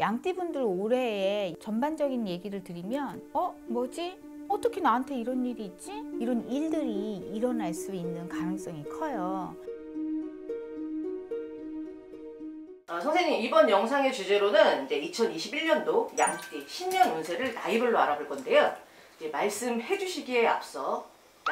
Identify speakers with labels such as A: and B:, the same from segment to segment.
A: 양띠분들 올해의 전반적인 얘기를 드리면 어 뭐지 어떻게 나한테 이런 일이 있지 이런 일들이 일어날 수 있는 가능성이 커요.
B: 아, 선생님 이번 영상의 주제로는 이제 2021년도 양띠 신년 운세를 나이별로 알아볼 건데요. 이제 말씀해 주시기에 앞서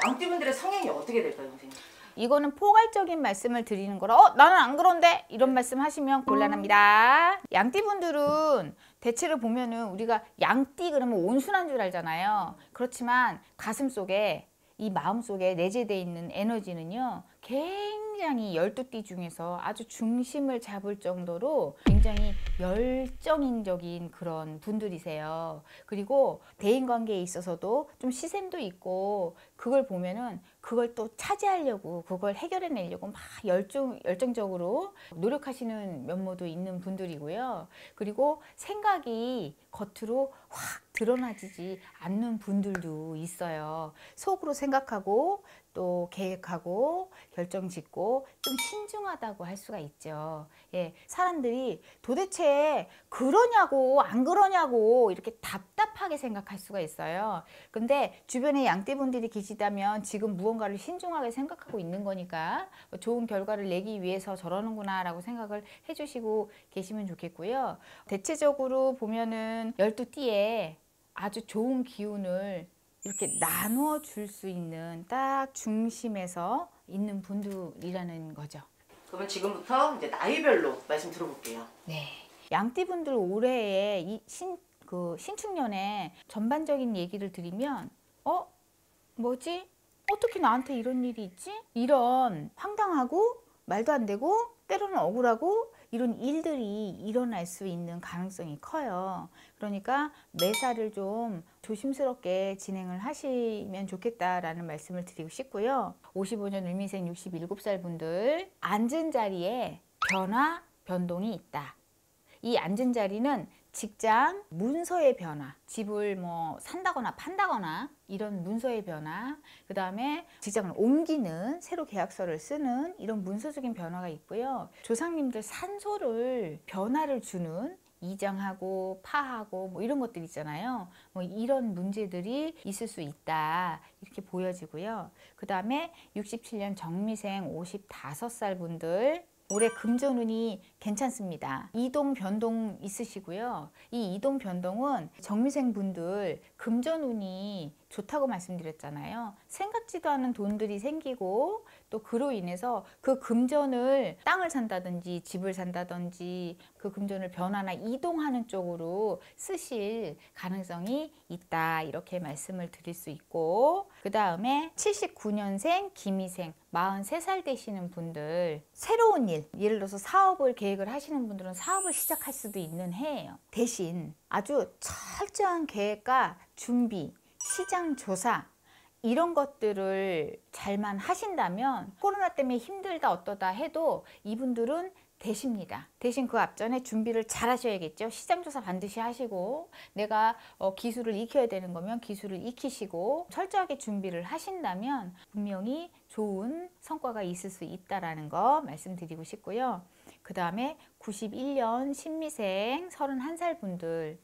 B: 양띠분들의 성향이 어떻게 될까요, 선생님?
A: 이거는 포괄적인 말씀을 드리는 거라 어 나는 안 그런데 이런 말씀 하시면 곤란합니다. 양띠분들은 대체로 보면은 우리가 양띠 그러면 온순한 줄 알잖아요. 그렇지만 가슴 속에 이 마음 속에 내재되어 있는 에너지는요 굉장히 열두 띠 중에서 아주 중심을 잡을 정도로 굉장히 열정인적인 그런 분들이세요. 그리고 대인 관계에 있어서도 좀 시샘도 있고 그걸 보면은 그걸 또 차지하려고 그걸 해결해 내려고 막 열정 열정적으로 노력하시는 면모도 있는 분들이고요. 그리고 생각이 겉으로 확 드러나지지 않는 분들도 있어요. 속으로 생각하고 또 계획하고 결정 짓고 좀 신중하다고 할 수가 있죠. 예, 사람들이 도대체 그러냐고 안 그러냐고 이렇게 답답하게 생각할 수가 있어요. 근데 주변에 양떼분들이 계시다면 지금 무언가를 신중하게 생각하고 있는 거니까 좋은 결과를 내기 위해서 저러는구나 라고 생각을 해주시고 계시면 좋겠고요. 대체적으로 보면은 열두 띠에 아주 좋은 기운을 이렇게 나누어 줄수 있는 딱 중심에서 있는 분들이라는 거죠.
B: 그러면 지금부터 이제 나이별로 말씀 들어볼게요.
A: 네. 양띠분들 올해의 이 신, 그 신축년에 전반적인 얘기를 드리면, 어? 뭐지? 어떻게 나한테 이런 일이 있지? 이런 황당하고 말도 안 되고 때로는 억울하고 이런 일들이 일어날 수 있는 가능성이 커요. 그러니까 매사를 좀 조심스럽게 진행을 하시면 좋겠다라는 말씀을 드리고 싶고요. 55년 을미생 67살 분들 앉은 자리에 변화, 변동이 있다. 이 앉은 자리는 직장 문서의 변화, 집을 뭐 산다거나 판다거나 이런 문서의 변화, 그 다음에 직장을 옮기는 새로 계약서를 쓰는 이런 문서적인 변화가 있고요. 조상님들 산소를 변화를 주는 이장하고 파하고 뭐 이런 것들 있잖아요. 뭐 이런 문제들이 있을 수 있다 이렇게 보여지고요. 그 다음에 67년 정미생 55살 분들 올해 금전운이 괜찮습니다. 이동 변동 있으시고요. 이 이동 변동은 정미생 분들 금전운이 좋다고 말씀드렸잖아요. 생각지도 않은 돈들이 생기고 또 그로 인해서 그 금전을 땅을 산다든지 집을 산다든지 그 금전을 변화나 이동하는 쪽으로 쓰실 가능성이 있다. 이렇게 말씀을 드릴 수 있고 그 다음에 79년생 김희생 43살 되시는 분들 새로운 일 예를 들어서 사업을 계획을 하시는 분들은 사업을 시작할 수도 있는 해예요. 대신 아주 철저한 계획과 준비 시장 조사 이런 것들을 잘만 하신다면 코로나 때문에 힘들다 어떠다 해도 이분들은 되십니다. 대신 그 앞전에 준비를 잘 하셔야겠죠. 시장조사 반드시 하시고 내가 어, 기술을 익혀야 되는 거면 기술을 익히시고 철저하게 준비를 하신다면 분명히 좋은 성과가 있을 수 있다라는 거 말씀드리고 싶고요. 그 다음에 91년 신미생 31살 분들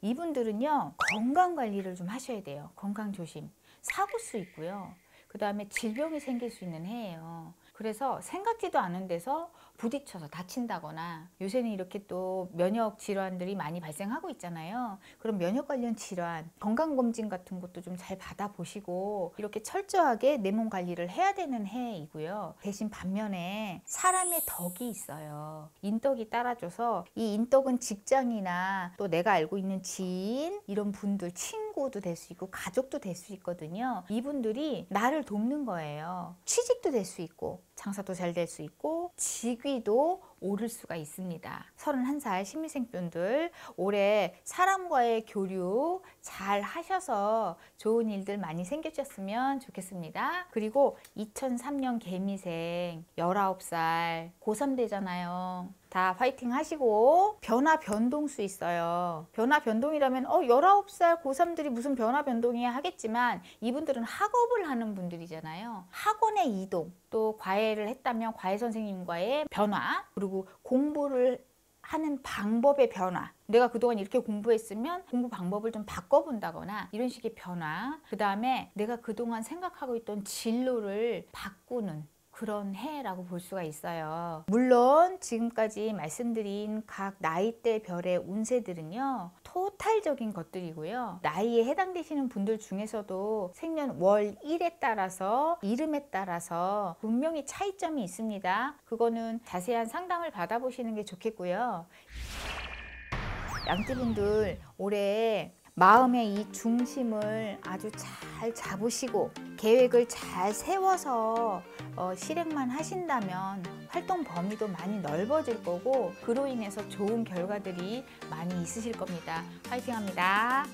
A: 이분들은요 건강 관리를 좀 하셔야 돼요. 건강 조심. 사고 수 있고요. 그 다음에 질병이 생길 수 있는 해예요. 그래서 생각지도 않은 데서 부딪혀서 다친다거나 요새는 이렇게 또 면역 질환들이 많이 발생하고 있잖아요. 그럼 면역 관련 질환, 건강 검진 같은 것도 좀 잘 받아보시고 이렇게 철저하게 내 몸 관리를 해야 되는 해이고요. 대신 반면에 사람의 덕이 있어요. 인덕이 따라줘서 이 인덕은 직장이나 또 내가 알고 있는 지인 이런 분들 친구도 될 수 있고 가족도 될 수 있거든요. 이분들이 나를 돕는 거예요. 취직도 될 수 있고 장사도 잘 될 수 있고 직위도 오를 수가 있습니다. 31살 신미생분들 올해 사람과의 교류 잘 하셔서 좋은 일들 많이 생겨셨으면 좋겠습니다. 그리고 2003년 개미생 19살 고3 되잖아요. 다 화이팅 하시고 변화 변동수 있어요. 변화 변동이라면 어 19살 고3들이 무슨 변화 변동이야 하겠지만 이분들은 학업을 하는 분들이잖아요. 학원의 이동 또 과외를 했다면 과외 선생님과의 변화 그리고 공부를 하는 방법의 변화 내가 그동안 이렇게 공부했으면 공부 방법을 좀 바꿔본다거나 이런 식의 변화. 그 다음에 내가 그동안 생각하고 있던 진로를 바꾸는 그런 해라고 볼 수가 있어요. 물론 지금까지 말씀드린 각 나이대 별의 운세들은요. 토탈적인 것들이고요. 나이에 해당되시는 분들 중에서도 생년 월 1에 따라서 이름에 따라서 분명히 차이점이 있습니다. 그거는 자세한 상담을 받아보시는 게 좋겠고요. 양띠분들 올해 마음의 이 중심을 아주 잘 잡으시고 계획을 잘 세워서 어, 실행만 하신다면 활동 범위도 많이 넓어질 거고 그로 인해서 좋은 결과들이 많이 있으실 겁니다. 화이팅 합니다.